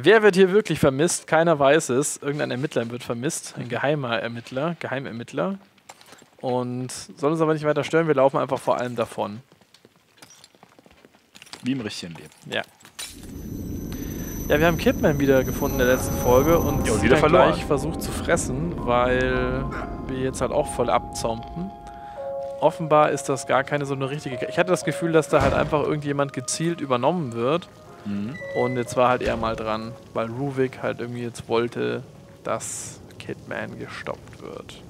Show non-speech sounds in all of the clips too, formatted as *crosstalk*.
Wer wird hier wirklich vermisst? Keiner weiß es. Irgendein Ermittler wird vermisst. Ein geheimer Ermittler, Geheimermittler. Und soll uns aber nicht weiter stören, wir laufen einfach vor allem davon. Wie im richtigen Leben. Ja. Ja, wir haben Kidman wieder gefunden in der letzten Folge und sie wieder verloren. gleich versucht zu fressen, weil wir jetzt halt auch voll abzompen. Offenbar ist das gar keine so eine richtige. Ich hatte das Gefühl, dass da halt einfach irgendjemand gezielt übernommen wird. Mhm. Und jetzt war halt er mal dran, weil Ruvik halt irgendwie jetzt wollte, dass Kidman gestoppt wird.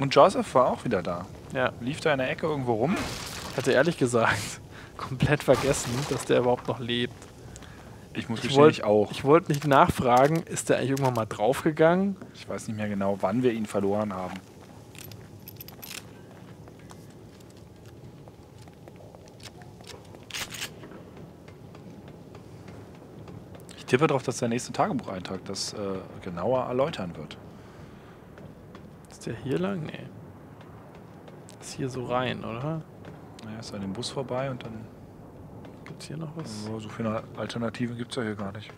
Und Joseph war auch wieder da. Ja, Lief da in der Ecke irgendwo rum. ich hatte ehrlich gesagt *laughs* komplett vergessen, dass der überhaupt noch lebt. Ich muss Ich gestehen, wollt- ich auch. Ich wollte nicht nachfragen, ist der eigentlich irgendwann mal draufgegangen? Ich weiß nicht mehr genau, wann wir ihn verloren haben. Tippe darauf, dass der nächste Tagebucheintrag das äh, genauer erläutern wird. Ist der hier lang? Nee. Ist hier so rein, oder? Naja, ist an dem Bus vorbei und dann. Gibt's hier noch was? So, viele Alternativen gibt es ja hier gar nicht.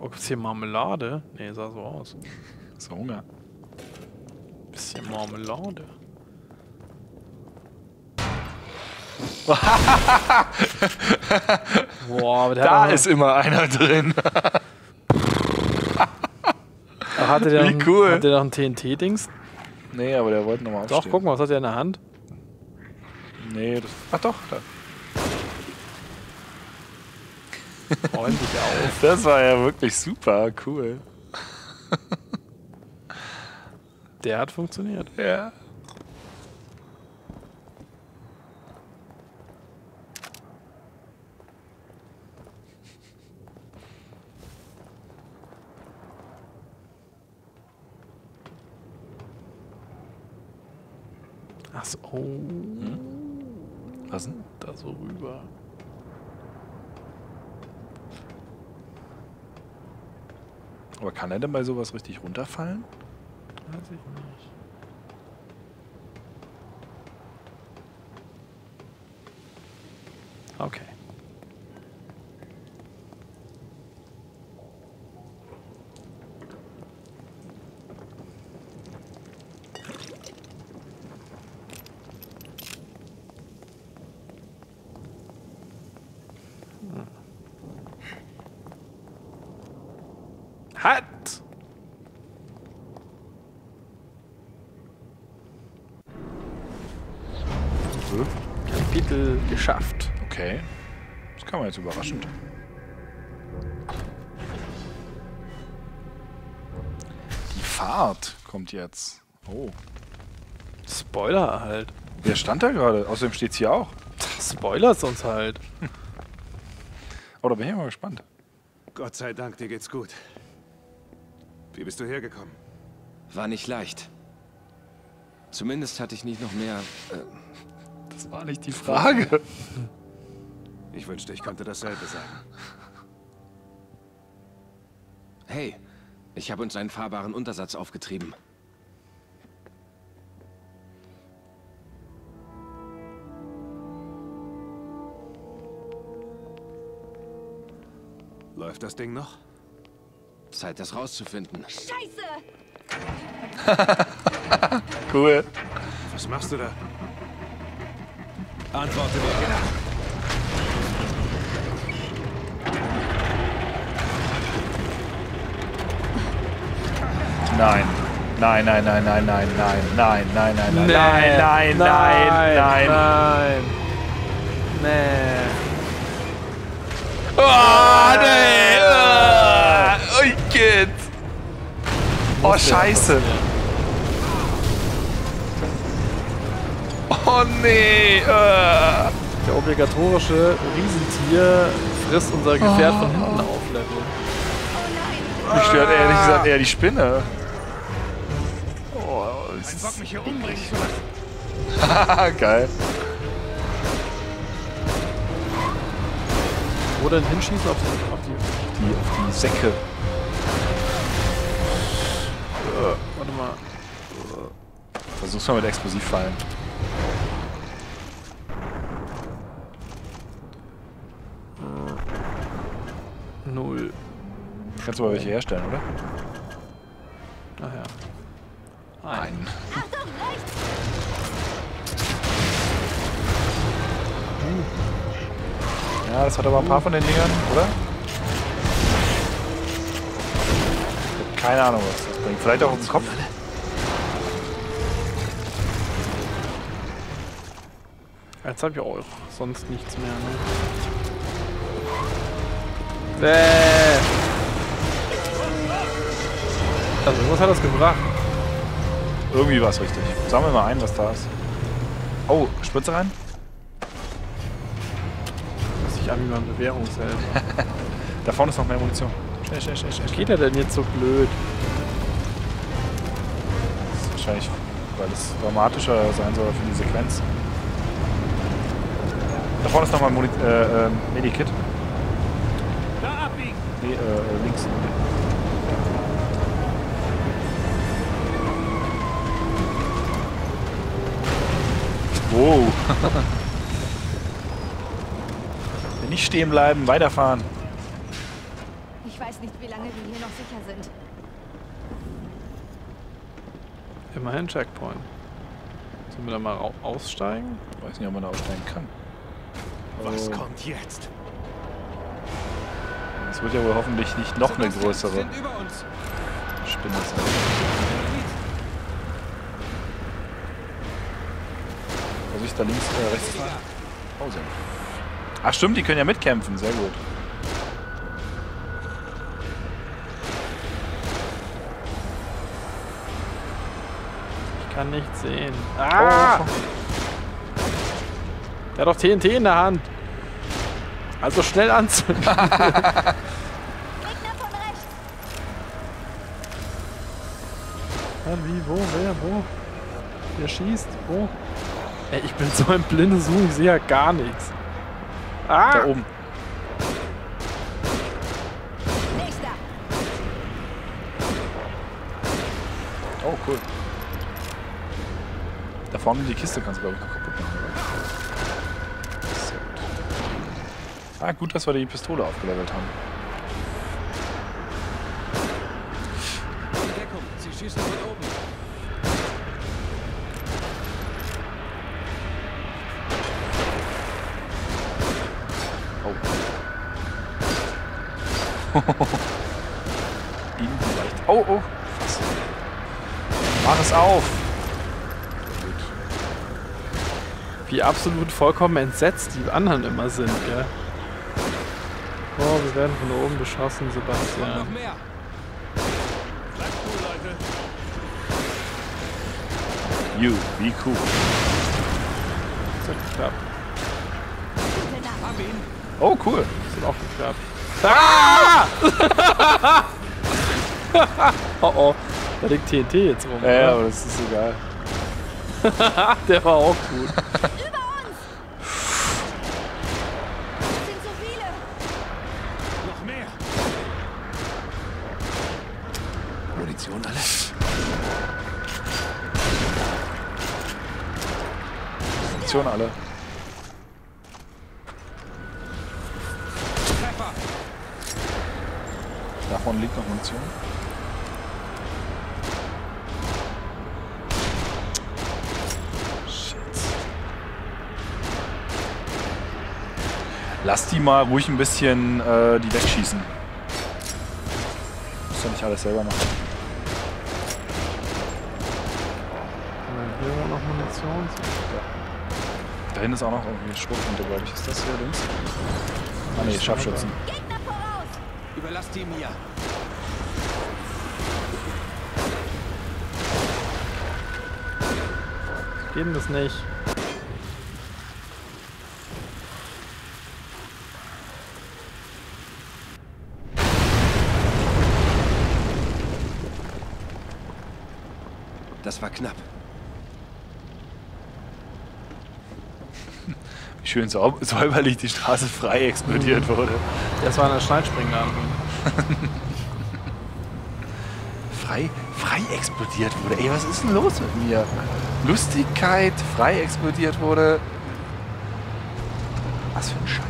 Oh, gibt's hier Marmelade? Nee, sah so aus. So Hunger. Bisschen Marmelade. Boah, aber der Da ist immer einer drin. hatte der wie noch, cool. Hat der noch ein TNT-Dings? nee, aber der wollte nochmal aufstehen. Doch, guck mal, was hat der in der Hand? Nee, das. Ach doch, da. Räum dich auf. *laughs* Das war ja wirklich super cool. Der hat funktioniert. Ja. Ach so, oh, Was denn? da so rüber. Aber kann er denn bei sowas richtig runterfallen? Weiß ich nicht. Okay. Hm. Hat! Kapitel geschafft. Okay. Das kann man jetzt überraschend. Die Fahrt kommt jetzt. Oh. Spoiler halt. Wer stand da gerade? Außerdem steht es hier auch. Spoilers uns halt. *laughs* Oh, da bin ich mal gespannt. Gott sei Dank, dir geht's gut. Wie bist du hergekommen? War nicht leicht. Zumindest hatte ich nicht noch mehr. Äh, Das war nicht die Frage. Ich wünschte, ich könnte dasselbe sagen. hey, ich habe uns einen fahrbaren Untersatz aufgetrieben. Läuft das Ding noch? Zeit, das rauszufinden. Scheiße! *laughs* Cool. Was machst du da? Antworte mir. Nein. Nein, nein, nein, nein, nein, nein, nein, nein, nein, nein, Nee. nein, nein, nein, nein. Nein. Nee. Oh, nee. Ah, Oh, Kind. Oh, scheiße. Oh, nee. Ah. Der obligatorische Riesentier frisst unser Gefährt von hinten auf Level. Mich stört ehrlich gesagt eher die Spinne. Oh, Ein Bock, mich hier umbringen haha, *laughs* geil. Wo denn hinschießen auf die, auf die Die, auf die Säcke. Warte mal. Versuch's mal mit Explosivfallen. Kannst du mal welche herstellen, oder? Ach ja. Ein. Ja, das hat aber ein paar von den Dingern, oder? Ich hab keine Ahnung, was das bringt. Vielleicht auch auf den Kopf. Jetzt habe ich auch sonst nichts mehr, ne? Bäh. Also, was hat das gebracht? Irgendwie war es richtig. Sammeln wir mal ein, was da ist. Oh, Spritze rein? Muss sich an wie man Bewährungsheld. *laughs* Da vorne ist noch mehr Munition. Schnell, schnell, schnell, schnell. Was geht er denn jetzt so blöd? Das ist wahrscheinlich, weil es dramatischer sein soll für die Sequenz. Da vorne ist nochmal ein Muni äh, äh, Medikit. Da abbiegen! Nee, äh, äh, links. Wow. *laughs* Nicht stehen bleiben, weiterfahren. Ich weiß nicht, wie lange wir hier noch sicher sind. Immerhin Checkpoint. Sollen wir da mal aussteigen? Weiß nicht, ob man da aussteigen kann. Was Oh. kommt jetzt? Es wird ja wohl hoffentlich nicht noch eine größere. Spinne sein. Vorsicht, da links, äh, rechts. Pause. Ach stimmt, die können ja mitkämpfen. Sehr gut. Ich kann nichts sehen. Ah! Oh. Der hat doch TNT in der Hand. Also schnell anzünden. *laughs* Wie, wo, wer, wo? Wer schießt? Wo? Ey, ich bin so ein blindes Zoom, ich sehe ja gar nichts. Ah! Da oben. Nächster! Oh, cool. Da vorne die Kiste kannst du, glaube ich, noch kaputt machen. Oder? Ah, gut, dass wir die Pistole aufgelevelt haben. *laughs* Ihnen vielleicht. Oh, oh. Was? Mach es auf. Wie absolut vollkommen entsetzt die anderen immer sind, gell? Oh, wir werden von oben beschossen, Sebastian. mehr. Bleibt cool, Leute. You, be cool. Das hat geklappt. Ihn. Oh, cool. Das hat auch geklappt. Ah! *laughs* oh oh. Da liegt TNT jetzt rum. Ja, ja, aber das ist egal. *laughs* Der war auch gut. Über uns! Es sind so viele! Noch mehr! Munition alle. Munition alle. Vorne liegt noch Munition. Shit. Lass die mal ruhig ein bisschen äh, die wegschießen. Muss ja nicht alles selber machen. Äh, Hier noch Munition. Da hinten ist auch noch irgendwie Schrotflinte, glaube ich. Ist das hier links? Ah ne, Scharfschützen. Voraus! Überlass die mir. Geben das nicht. Das war knapp. Schön säuberlich *laughs* die Straße frei explodiert wurde. Das war eine Schneidspringlandung. *laughs* Frei, frei explodiert wurde. Ey, was ist denn los mit mir? Lustigkeit, frei explodiert wurde. Was für ein Scheiß.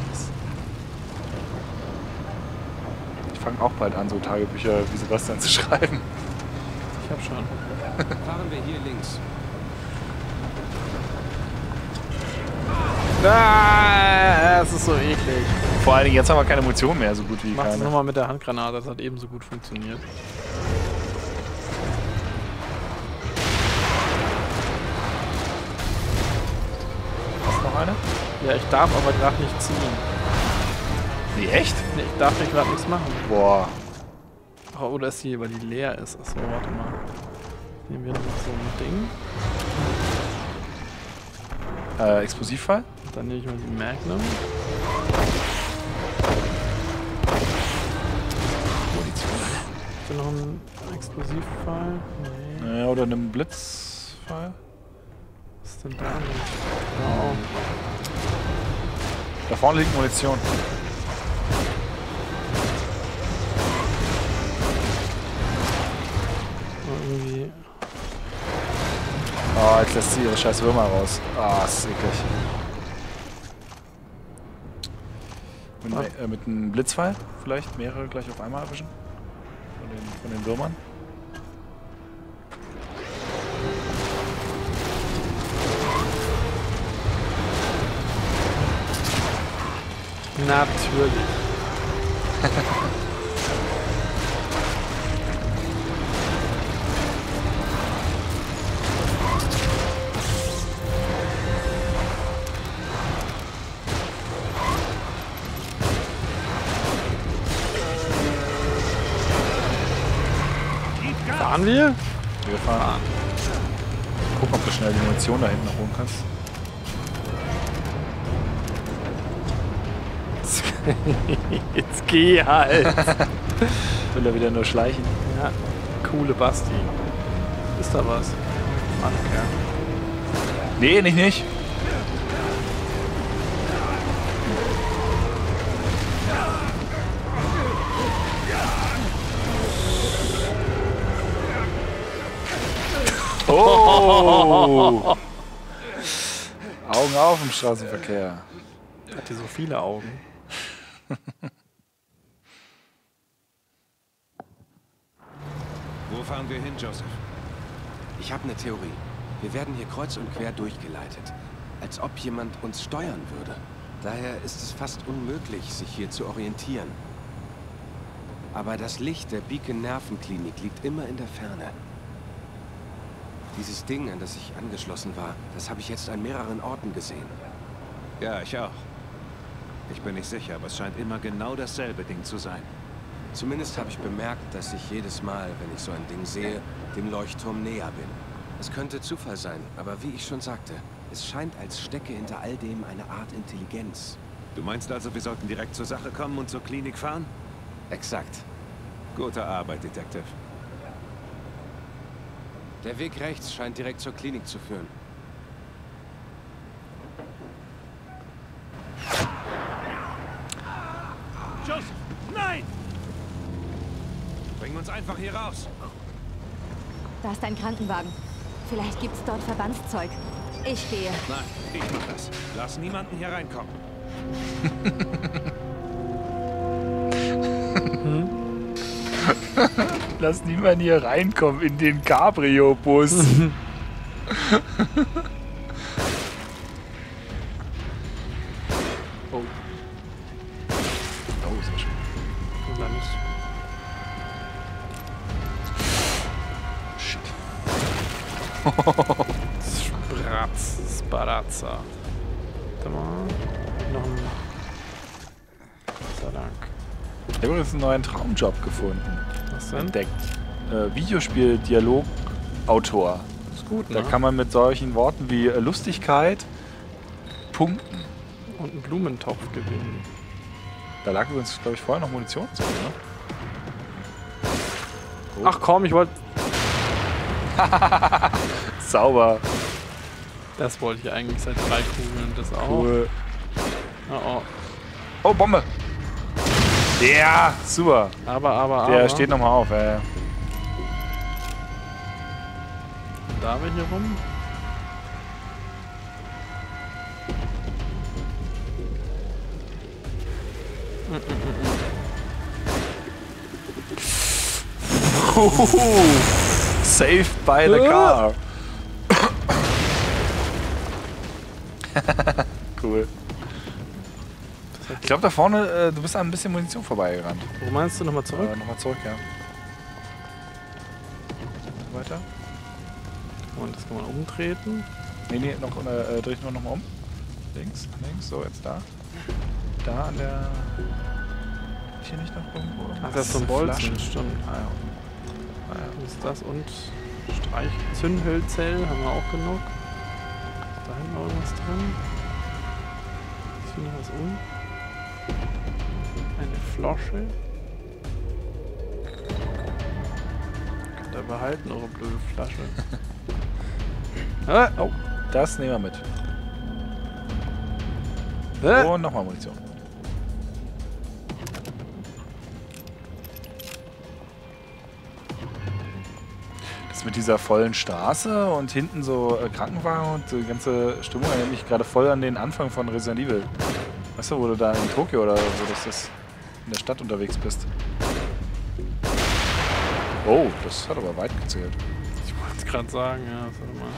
fange auch bald an, so Tagebücher wie Sebastian zu *laughs* schreiben. Ich hab schon. Fahren wir hier links. Ah, es ist so eklig. Vor allen Dingen, jetzt haben wir keine Munition mehr, so gut wie Mach das keine. nochmal mit der Handgranate, das hat ebenso gut funktioniert. Hast du noch eine? Ja, ich darf aber gerade nicht ziehen. Nee, echt? Nee, ich darf hier gerade nichts machen. Boah. Ach, oder ist die, weil die leer ist? Achso, warte mal. Nehmen wir noch so ein Ding. Äh, Explosivfall? Dann nehme ich mal die Magnum. Ist da noch ein Explosivfall? Nee. Ja, oder einem Blitzfall? Was ist denn da noch? Genau. Da vorne liegt Munition. Irgendwie. Oh, jetzt lässt sie ihre scheiß Würmer raus. Ah, das ist eklig. Mit, Ah. äh, mit einem Blitzfall vielleicht mehrere gleich auf einmal erwischen? Von den, von den Würmern? Natürlich. *laughs* Fahren wir? Wir fahren. Guck, ob du schnell die Munition da hinten holen kannst. *laughs* Jetzt geh halt. Will er wieder nur schleichen. ja, coole Basti. Ist da was? Danke. Nee, nicht, nicht. Oh! Augen auf im Straßenverkehr. Hat die so viele Augen? Wo fahren wir hin, Joseph? Ich habe eine Theorie. Wir werden hier kreuz und quer durchgeleitet. Als ob jemand uns steuern würde. Daher ist es fast unmöglich, sich hier zu orientieren. Aber das Licht der Beacon Nervenklinik liegt immer in der Ferne. Dieses Ding, an das ich angeschlossen war, das habe ich jetzt an mehreren Orten gesehen. Ja, ich auch. Ich bin nicht sicher, aber es scheint immer genau dasselbe Ding zu sein. Zumindest habe ich bemerkt, dass ich jedes Mal, wenn ich so ein Ding sehe, dem Leuchtturm näher bin. Es könnte Zufall sein, aber wie ich schon sagte, es scheint, als stecke hinter all dem eine Art Intelligenz. Du meinst also, wir sollten direkt zur Sache kommen und zur Klinik fahren? Exakt. Gute Arbeit, Detective. Der Weg rechts scheint direkt zur Klinik zu führen. Joseph, nein! Bring uns einfach hier raus. Da ist ein Krankenwagen. Vielleicht gibt's dort Verbandszeug. Ich gehe. Nein, ich mach das. Lass niemanden hier reinkommen. *laughs* Lass niemand hier reinkommen in den Cabrio-Bus. *laughs* Oh, Oh, sehr schön. landest. Shit. Spratz, Sparazza. Warte mal. Noch ein. Sei Dank. Ich habe übrigens einen neuen Traumjob gefunden. Was denn? Entdeckt. Äh, Videospiel-Dialog-Autor. Ist gut, Da ne? kann man mit solchen Worten wie äh, Lustigkeit punkten. Und einen Blumentopf gewinnen. Da lag übrigens, glaube ich, vorher noch Munition zu, ne? Ach komm, ich wollte. *laughs* Sauber. Das wollte ich eigentlich seit drei Kugeln. Das auch. Cool. Oh, oh. Oh, Bombe. Ja, super. Aber, aber, Der aber. steht nochmal auf. Äh. Da wir hier rum. *laughs* Saved by the car. *laughs* cool. Ich glaube da vorne, äh, du bist an ein bisschen Munition vorbeigerannt. Wo meinst du nochmal zurück? Äh, Nochmal zurück, ja. Weiter. Und das kann man umtreten. Nee, nee, noch, äh, dreh ich nur nochmal um. Links, links, so, jetzt da. Da an der... Hier nicht noch irgendwo? Ach, das ist so ein. Bolzen, stimmt. Ah, ja. Ah, ja. Was ist das? Und Streich Zündhölzell haben wir auch genug. Ist da hinten noch irgendwas drin? Hier noch was um? Flasche. Könnt ihr behalten, eure blöde Flasche. *laughs* ah, oh. Das nehmen wir mit. Äh. Und nochmal Munition. Das mit dieser vollen Straße und hinten so äh, Krankenwagen und die ganze Stimmung erinnert mich gerade voll an den Anfang von Resident Evil. Weißt du, wo du da in Tokio oder so, dass das in der Stadt unterwegs bist. Oh, das hat aber weit gezählt. Ich wollte es gerade sagen, ja, mal.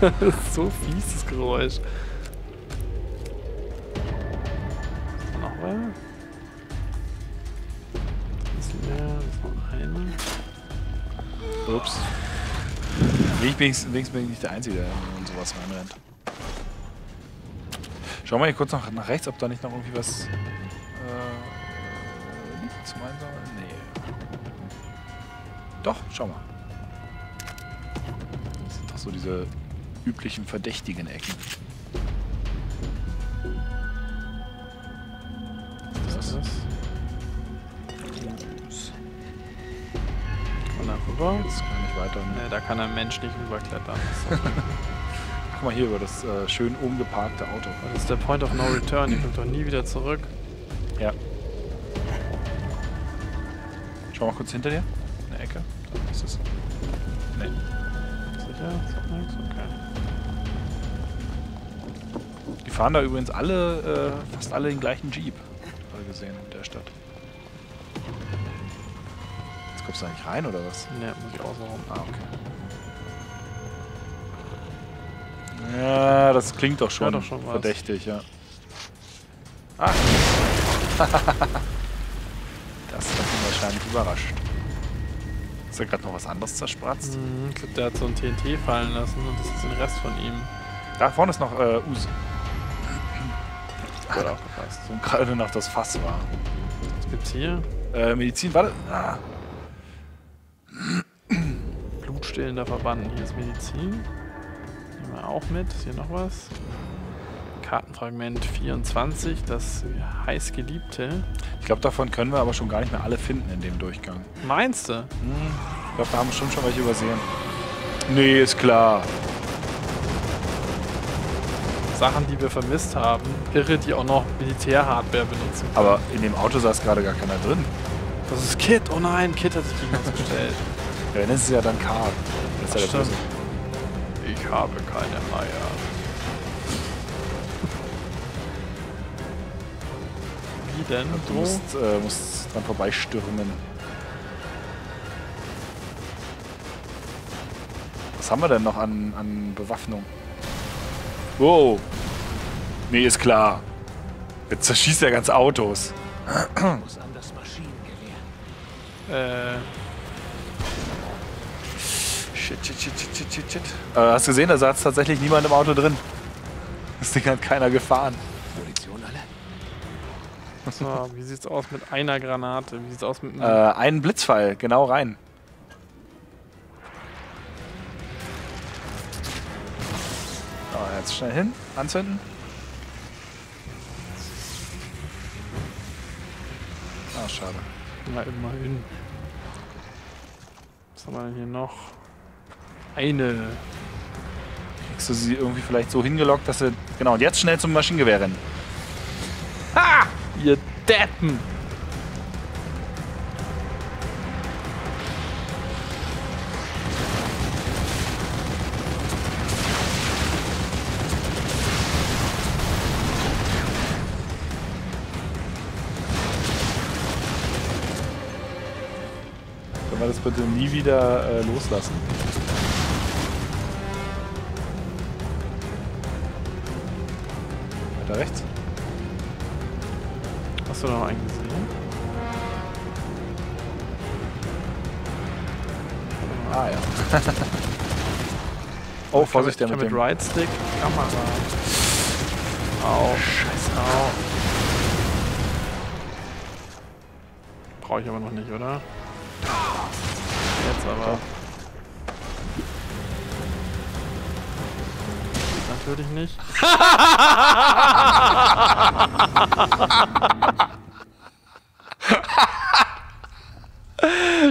das *laughs* ist so fies, das Geräusch. Noch was? Ein bisschen mehr, das ist noch eine. Ups. Wenigstens, wenigstens bin ich nicht der Einzige, der in sowas reinrennt. Schau mal hier kurz noch nach rechts, ob da nicht noch irgendwie was äh, liegt zum Einsammeln. Nee. Doch, schau mal. Das sind doch so diese üblichen verdächtigen Ecken. Was ist das? Und da rüber? Jetzt ich weiter. Ne? Ne, da kann ein Mensch nicht rüberklettern. *laughs* Guck mal hier über das äh, schön umgeparkte Auto. Das ist der Point of No Return. Ihr kommt doch nie wieder zurück. Ja. Schau mal kurz hinter dir. Eine Ecke. Da ist es. Nee. Sicher? Ist auch nichts? Okay. Die fahren da übrigens alle, äh, fast alle den gleichen Jeep. Gerade gesehen in der Stadt. Kommst du da nicht rein oder was? Ne, muss ich aussuchen. Ah, okay. Ja, das klingt doch schon, doch schon verdächtig, ja. Ah. *laughs* das hat ihn wahrscheinlich überrascht. Ist da gerade noch was anderes zerspratzt? Mhm, ich glaube, der hat so ein TNT fallen lassen und das ist den Rest von ihm. Da vorne ist noch äh, Us. Gut aufgepasst. So gerade noch das Fass war. Was gibt's hier? Äh, Medizin, warte. Ah. Blutstillender Verband. Hier ist Medizin. Nehmen wir auch mit. Ist hier noch was? Kartenfragment 24, das heißgeliebte. Ich glaube, davon können wir aber schon gar nicht mehr alle finden in dem Durchgang. Meinst du? Hm, ich glaube, da haben wir schon schon welche übersehen. Nee, ist klar. Sachen, die wir vermisst haben. Irre, die auch noch Militärhardware benutzen. Aber in dem Auto saß gerade gar keiner drin. Das ist Kit. Oh nein, Kit hat sich gegen uns gestellt. *laughs* Ja, dann ist es ja dann Karl. Das ist ja der. Böse. Ich habe keine Eier. Wie denn? Du musst, äh, musst dran vorbeistürmen. Was haben wir denn noch an, an Bewaffnung? Wow. Nee, ist klar. Jetzt zerschießt er ganz Autos. Muss an das Maschinengewehr. Äh, Shit, shit, shit, shit, shit, shit. Äh, hast du gesehen, da saß tatsächlich niemand im Auto drin. Das Ding hat keiner gefahren. Munition alle? so, wie sieht's aus mit einer Granate? Wie sieht's aus mit Äh, einem... einen Blitzpfeil, genau rein. So, jetzt schnell hin, anzünden. Ah, schade. Na, immerhin. Was haben wir denn hier noch? eine. Kriegst du sie irgendwie vielleicht so hingelockt, dass sie... Genau, und jetzt schnell zum Maschinengewehr rennen. Ha! Ihr Deppen! Können wir das bitte nie wieder äh, loslassen? Weiter rechts. Hast du noch einen gesehen? Ah ja. *laughs* oh, Vorsicht, der mit kann dem... mit Right Stick Kamera. Au. Scheiße. Au. Brauche ich aber noch nicht, oder? Jetzt aber. Natürlich nicht.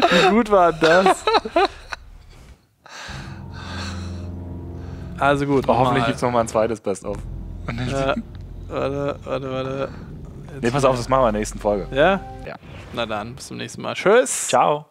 Wie gut war das? Also gut. Oh, hoffentlich gibt es nochmal ein zweites Best-of. Ja, warte, warte, warte. Jetzt Nee, pass auf, das machen wir in der nächsten Folge. Ja? Ja. Na dann, bis zum nächsten Mal. Tschüss. Ciao.